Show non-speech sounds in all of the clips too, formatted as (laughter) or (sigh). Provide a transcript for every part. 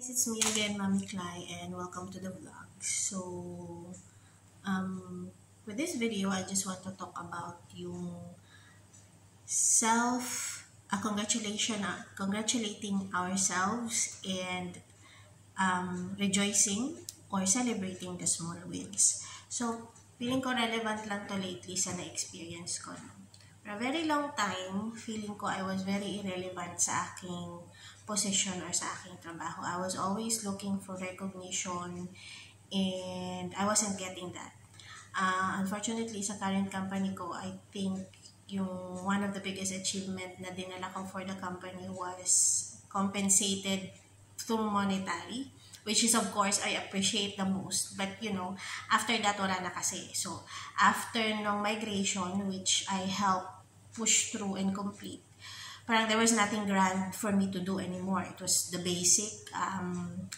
It's me again, Mami Clay, and welcome to the vlog. So, um, with this video, I just want to talk about yung self, uh, congratulation, uh, congratulating ourselves and um, rejoicing or celebrating the small wins. So, feeling ko relevant lang to lately sa na-experience ko. For a very long time, feeling ko I was very irrelevant sa aking position or sa aking trabaho. I was always looking for recognition and I wasn't getting that. Uh, unfortunately, sa current company ko, I think yung one of the biggest achievement na dinala ko for the company was compensated through monetary which is of course I appreciate the most but you know after that wala na kasi so after no migration which I helped push through and complete parang there was nothing grand for me to do anymore. It was the basic um,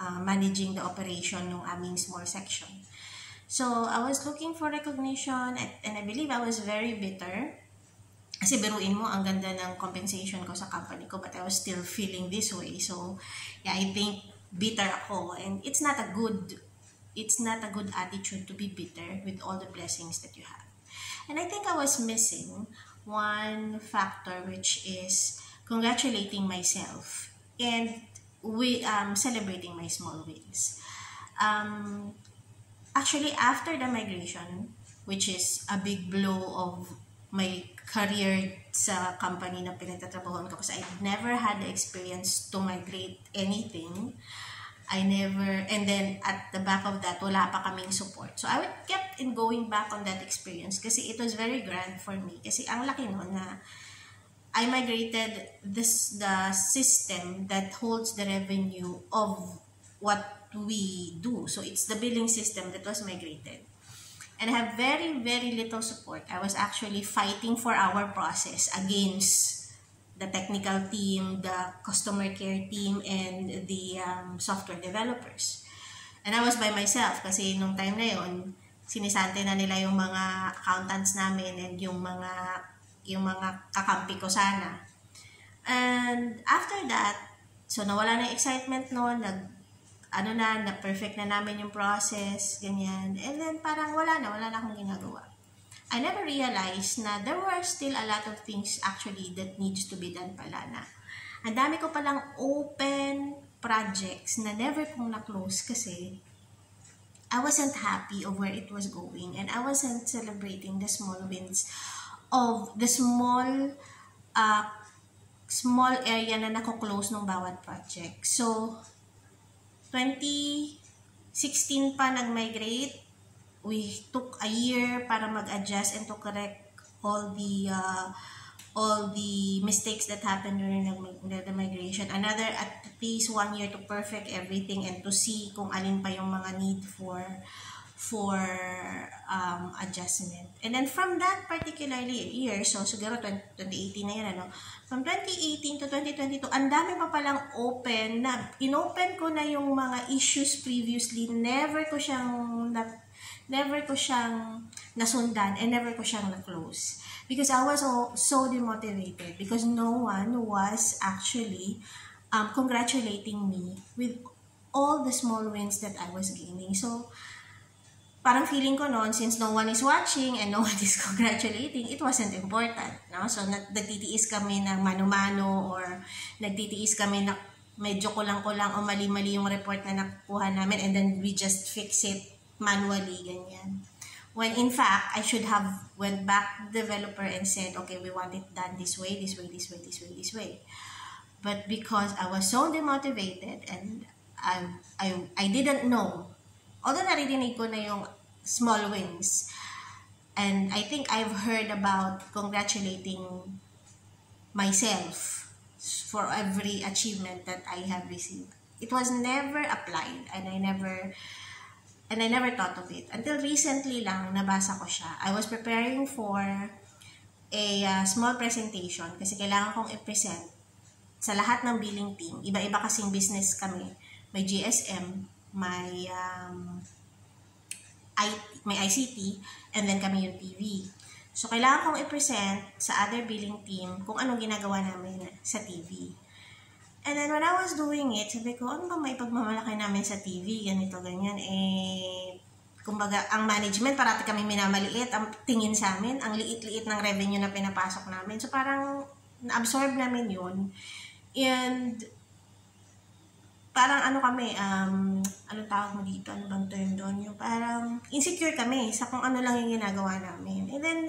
uh, managing the operation ng aming small section. So, I was looking for recognition and, and I believe I was very bitter. Kasi biruin mo, ang ganda ng compensation ko sa company ko but I was still feeling this way. So, yeah, I think bitter ako and it's not a good it's not a good attitude to be bitter with all the blessings that you have. And I think I was missing one factor which is congratulating myself and we um, celebrating my small wins. Um, actually, after the migration, which is a big blow of my career sa company na pinagtatrabahoan ko kasi I never had the experience to migrate anything. I never, and then at the back of that, wala pa kaming support. So, I kept in going back on that experience kasi it was very grand for me. Kasi ang laki no na I migrated this the system that holds the revenue of what we do. So, it's the billing system that was migrated. And I have very, very little support. I was actually fighting for our process against the technical team, the customer care team, and the um, software developers. And I was by myself kasi nung time na yon sinisante na nila yung mga accountants namin and yung mga yung mga kakampi ko sana. And after that, so nawala na excitement noon, nag ano na, na perfect na namin yung process, ganyan. And then parang wala na, wala na akong ginagawa. I never realized na there were still a lot of things actually that needs to be done pala na. Ang dami ko palang open projects na never kong na-close kasi I wasn't happy of where it was going and I wasn't celebrating the small wins of the small uh, small area na nako-close ng bawat project. So, 2016 pa nag-migrate we took a year para mag-adjust and to correct all the uh, all the mistakes that happened during the, the migration. Another at least one year to perfect everything and to see kung alin pa yung mga need for for um, adjustment. And then from that particularly year, so siguro 20, 2018 na yan, ano, from 2018 to 2022, ang dami pa palang open na, inopen ko na yung mga issues previously, never ko siyang na, never ko siyang nasundan and never ko siyang na-close. Because I was so, so demotivated because no one was actually um, congratulating me with all the small wins that I was gaining. So, parang feeling ko noon, since no one is watching and no (laughs) one is congratulating, it wasn't important. No? So, nagtitiis kami ng mano-mano or nagtitiis kami na medyo kulang-kulang o mali-mali yung report na nakuha namin and then we just fix it manually, ganyan. When in fact, I should have went back developer and said, okay, we want it done this way, this way, this way, this way, this way. But because I was so demotivated and I, I, I didn't know, although naririnig ko na yung small wins, and I think I've heard about congratulating myself for every achievement that I have received. It was never applied and I never And I never thought of it. Until recently lang, nabasa ko siya. I was preparing for a uh, small presentation kasi kailangan kong i-present sa lahat ng billing team. Iba-iba kasing business kami. May GSM, may um, I, may ICT, and then kami yung TV. So, kailangan kong i-present sa other billing team kung anong ginagawa namin sa TV. And then when I was doing it, sabi ko, ano ba may pagmamalaki namin sa TV, ganito, ganyan. Eh, kumbaga, ang management, parati kami minamaliit, ang tingin sa amin, ang liit-liit ng revenue na pinapasok namin. So parang, na-absorb namin yun. And, parang ano kami, um, ano tawag mo dito, ano bang term doon? Yung parang insecure kami sa kung ano lang yung ginagawa namin. And then,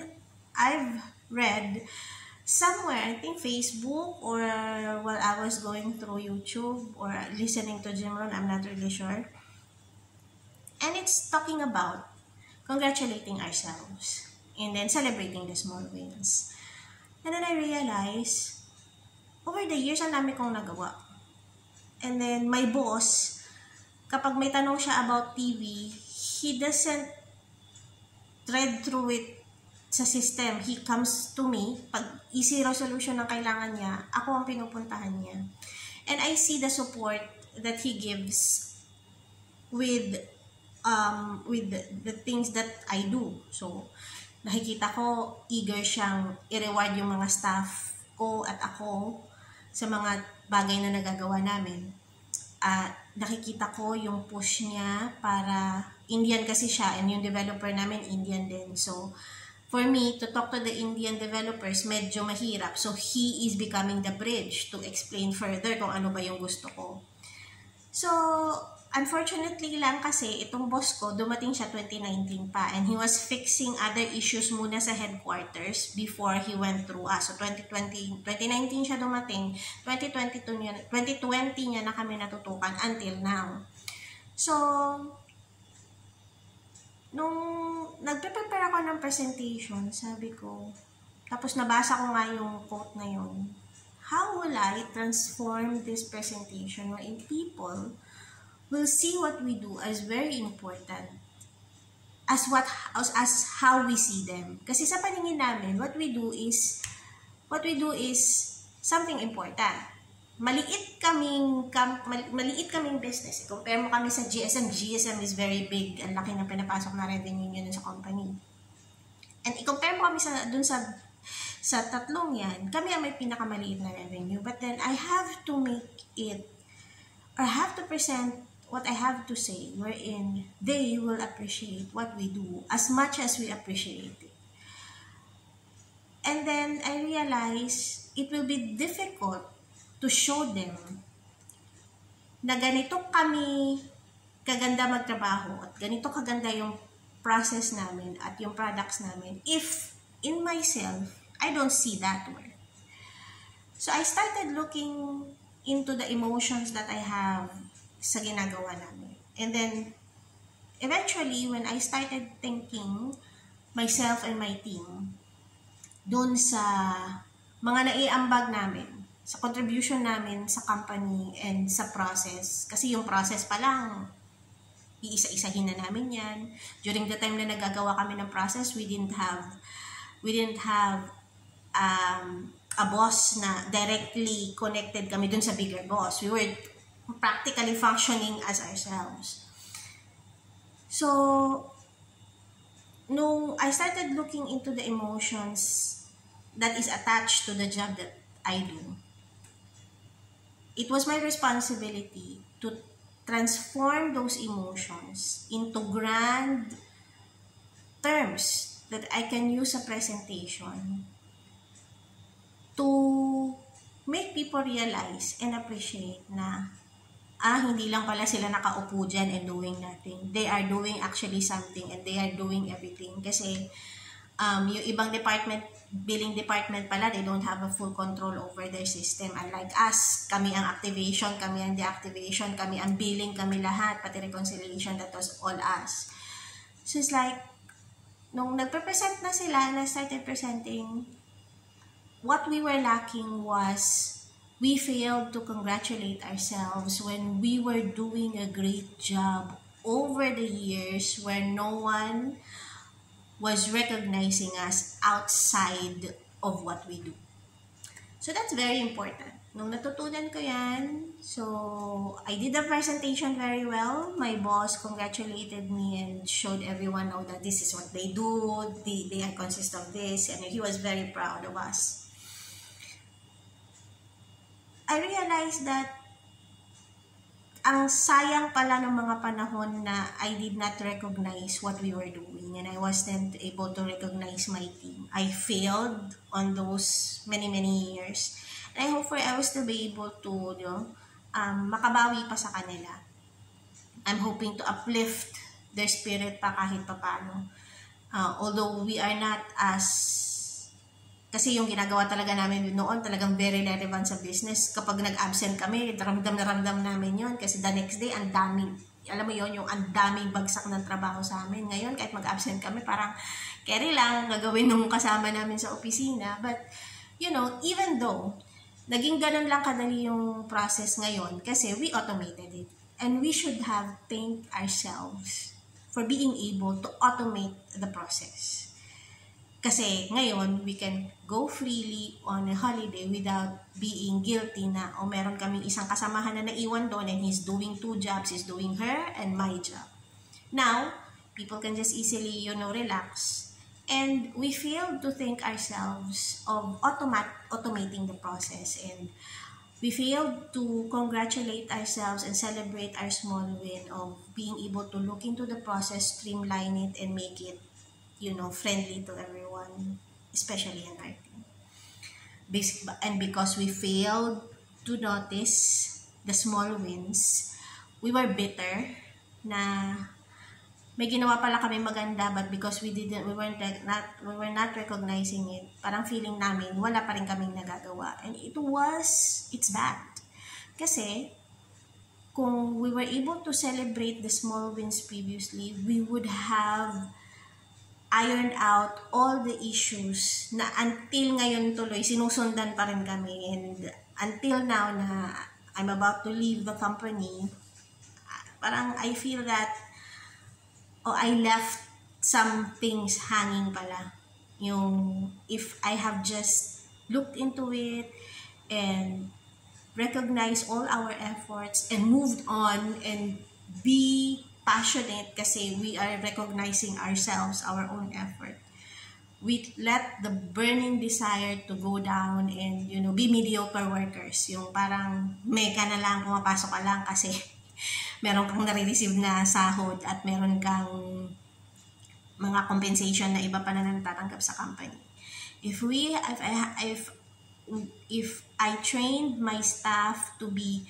I've read somewhere, I think Facebook or while I was going through YouTube or listening to Jim Rohn, I'm not really sure. And it's talking about congratulating ourselves and then celebrating the small wins. And then I realized, over the years, ang dami kong nagawa. And then my boss, kapag may tanong siya about TV, he doesn't thread through it sa system, he comes to me, pag easy resolution ang kailangan niya, ako ang pinupuntahan niya. And I see the support that he gives with um, with the, the things that I do. So, nakikita ko eager siyang i-reward yung mga staff ko at ako sa mga bagay na nagagawa namin. At uh, nakikita ko yung push niya para Indian kasi siya and yung developer namin Indian din. So, for me to talk to the Indian developers, medyo mahirap. So, he is becoming the bridge to explain further kung ano ba yung gusto ko. So, unfortunately lang kasi, itong boss ko, dumating siya 2019 pa and he was fixing other issues muna sa headquarters before he went through us. So, 2020, 2019 siya dumating, 2022 niya, 2020 niya na kami natutukan until now. So, nung nagpe-prepare ako ng presentation, sabi ko, tapos nabasa ko nga yung quote na yun, how will I transform this presentation wherein people will see what we do as very important as what as, as how we see them. Kasi sa paningin namin, what we do is what we do is something important maliit kaming kam, maliit kaming business. Compare mo kami sa GSM, GSM is very big. Ang laki ng pinapasok na revenue niyo sa company. And i-compare mo kami sa dun sa sa tatlong yan, kami ang may pinakamaliit na revenue. But then I have to make it or have to present what I have to say wherein they will appreciate what we do as much as we appreciate it. And then I realize it will be difficult to show them na ganito kami kaganda magtrabaho at ganito kaganda yung process namin at yung products namin if in myself I don't see that way. So I started looking into the emotions that I have sa ginagawa namin. And then eventually when I started thinking myself and my team doon sa mga naiambag namin sa contribution namin sa company and sa process. Kasi yung process pa lang, iisa-isahin na namin yan. During the time na nagagawa kami ng process, we didn't have, we didn't have um, a boss na directly connected kami dun sa bigger boss. We were practically functioning as ourselves. So, nung I started looking into the emotions that is attached to the job that I do, it was my responsibility to transform those emotions into grand terms that I can use a presentation to make people realize and appreciate na ah, hindi lang pala sila nakaupo dyan and doing nothing. They are doing actually something and they are doing everything. Kasi um, yung ibang department billing department pala, they don't have a full control over their system. Unlike us, kami ang activation, kami ang deactivation, kami ang billing, kami lahat, pati reconciliation, that was all us. So it's like, nung nagpe-present na sila, na started presenting, what we were lacking was we failed to congratulate ourselves when we were doing a great job over the years where no one was recognizing us outside of what we do. So that's very important. Nung natutunan ko yan, so I did the presentation very well. My boss congratulated me and showed everyone now that this is what they do, they, they consist of this, and he was very proud of us. I realized that ang sayang pala ng mga panahon na I did not recognize what we were doing and I wasn't able to recognize my team. I failed on those many, many years. And I hope for I was to be able to, you know, um, makabawi pa sa kanila. I'm hoping to uplift their spirit pa kahit pa paano. Uh, although we are not as kasi yung ginagawa talaga namin noon, talagang very relevant sa business. Kapag nag-absent kami, ramdam na ramdam namin yon Kasi the next day, ang daming, alam mo yon yung ang daming bagsak ng trabaho sa amin. Ngayon, kahit mag-absent kami, parang carry lang gagawin nung kasama namin sa opisina. But, you know, even though, naging ganun lang kadali yung process ngayon kasi we automated it. And we should have thanked ourselves for being able to automate the process. Kasi ngayon, we can go freely on a holiday without being guilty na o oh, meron kaming isang kasamahan na naiwan doon and he's doing two jobs. He's doing her and my job. Now, people can just easily, you know, relax. And we fail to think ourselves of automat automating the process and we fail to congratulate ourselves and celebrate our small win of being able to look into the process, streamline it, and make it you know, friendly to everyone, especially in team. Basic, and because we failed to notice the small wins, we were bitter na may ginawa pala kami maganda but because we didn't we weren't not we were not recognizing it parang feeling namin wala pa rin kaming nagagawa and it was it's bad kasi kung we were able to celebrate the small wins previously we would have ironed out all the issues na until ngayon tuloy sinusundan pa rin kami. And until now na I'm about to leave the company parang I feel that oh I left some things hanging pala. Yung if I have just looked into it and recognized all our efforts and moved on and be passionate kasi we are recognizing ourselves, our own effort. We let the burning desire to go down and, you know, be mediocre workers. Yung parang may na lang, pumapasok ka lang kasi (laughs) meron kang nare-receive na sahod at meron kang mga compensation na iba pa na natatanggap sa company. If we, if I, if, if I trained my staff to be,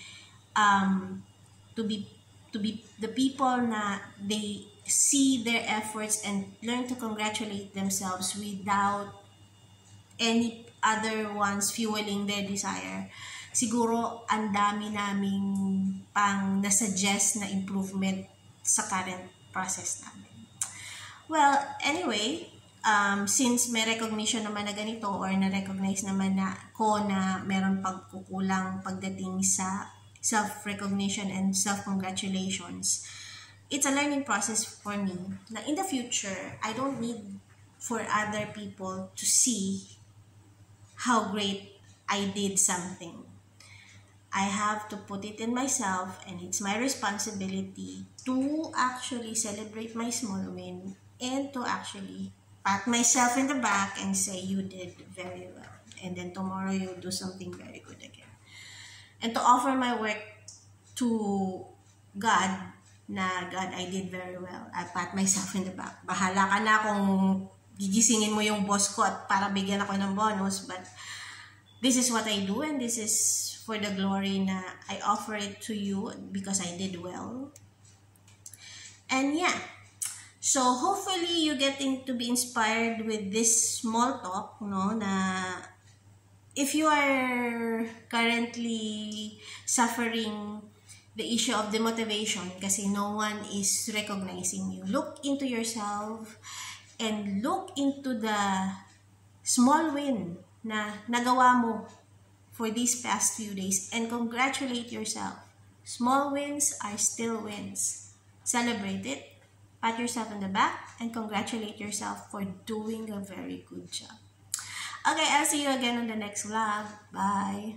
um, to be to be the people na they see their efforts and learn to congratulate themselves without any other ones fueling their desire. Siguro ang dami naming pang nasuggest na improvement sa current process namin. Well, anyway, um, since may recognition naman na ganito or na-recognize naman na ko na meron pagkukulang pagdating sa self-recognition and self-congratulations, it's a learning process for me. Now, in the future, I don't need for other people to see how great I did something. I have to put it in myself and it's my responsibility to actually celebrate my small win and to actually pat myself in the back and say you did very well. And then tomorrow you'll do something very good again and to offer my work to God na God, I did very well. I pat myself in the back. Bahala ka na kung gigisingin mo yung boss ko at para bigyan ako ng bonus. But this is what I do and this is for the glory na I offer it to you because I did well. And yeah, so hopefully you getting to be inspired with this small talk, no, na if you are currently suffering the issue of demotivation kasi no one is recognizing you, look into yourself and look into the small win na nagawa mo for these past few days and congratulate yourself. Small wins are still wins. Celebrate it, pat yourself on the back, and congratulate yourself for doing a very good job. Okay, I'll see you again on the next vlog. Bye!